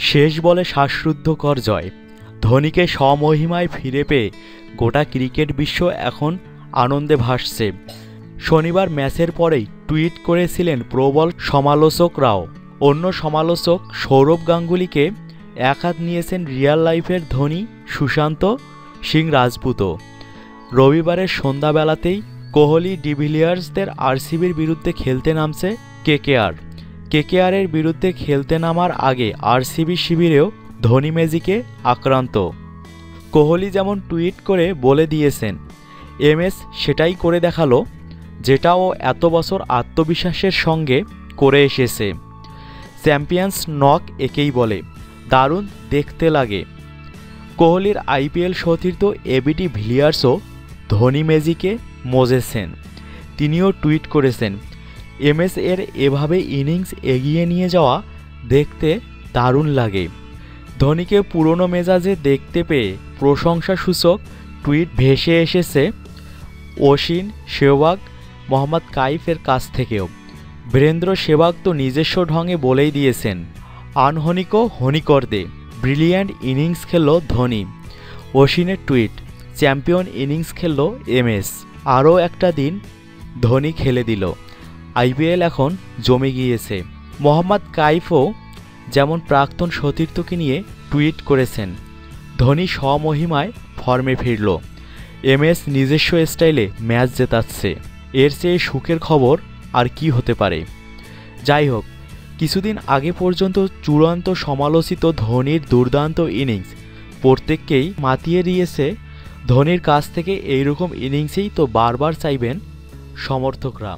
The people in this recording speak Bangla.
শেষ বলে শ্বাসরুদ্ধকর জয়। ধোনিকে স্বমহিমায় ফিরে পেয়ে গোটা ক্রিকেট বিশ্ব এখন আনন্দে ভাসছে। শনিবার ম্যাচের পরেই টুইট করেছিলেন প্রবল সমালোচকরাও অন্য সমালোচক সৌরভ গাঙ্গুলিকে এক হাত নিয়েছেন রিয়াল লাইফের ধোনি সুশান্ত সিং রাজপুত। রবিবারের সন্ধ্যাবেলাতেই কোহলি ডিভিলিয়ার্সদের আরসিবির বিরুদ্ধে খেলতে নামছে কেকেআর। কেকেআরের বিরুদ্ধে খেলতে নামার আগে আরসিবি শিবিরেও ধোনি ম্যাজিকে আক্রান্ত। কোহলি যেমন টুইট করে বলে দিয়েছেন, এমএস সেটাই করে দেখাল যেটা ও এত বছর আত্মবিশ্বাসের সঙ্গে করে এসেছে। চ্যাম্পিয়ন্স নক একেই বলে, দারুণ দেখতে লাগে। কোহলির আইপিএল সতীর্থ এবিটি ভিলিয়ার্সও ধোনি ম্যাজিকে মজেছেন। তিনিও টুইট করেছেন এমএস এর এভাবে ইনিংস এগিয়ে নিয়ে যাওয়া দেখতে দারুণ লাগে। ধোনিকে পুরনো মেজাজে দেখতে পেয়ে প্রশংসাসূচক টুইট ভেসে এসেছে অসিন সেহবাগ মোহাম্মদ কাইফের কাছ থেকেও। বীরেন্দ্র সেবাগ তো নিজস্ব ঢঙে বলেই দিয়েছেন, আনহনিকো হনিকর দে। ব্রিলিয়ান্ট ইনিংস খেললো ধোনি। অসিনের টুইট, চ্যাম্পিয়ন ইনিংস খেললো এমএস। আরও একটা দিন ধোনি খেলে দিল। আইপিএল এখন জমে গিয়েছে। মোহাম্মদ কাইফও যেমন প্রাক্তন সতীর্থকে নিয়ে টুইট করেছেন, ধোনি স্বমহিমায় ফর্মে ফিরল। এমএস নিজস্ব স্টাইলে ম্যাচ জেতাচ্ছে। এর চেয়ে সুখের খবর আর কি হতে পারে? যাই হোক, কিছুদিন আগে পর্যন্ত চূড়ান্ত সমালোচিত ধোনির দুর্দান্ত ইনিংস প্রত্যেককেই মাতিয়ে দিয়েছে। ধোনির কাছ থেকে এইরকম ইনিংসেই তো বারবার চাইবেন সমর্থকরা।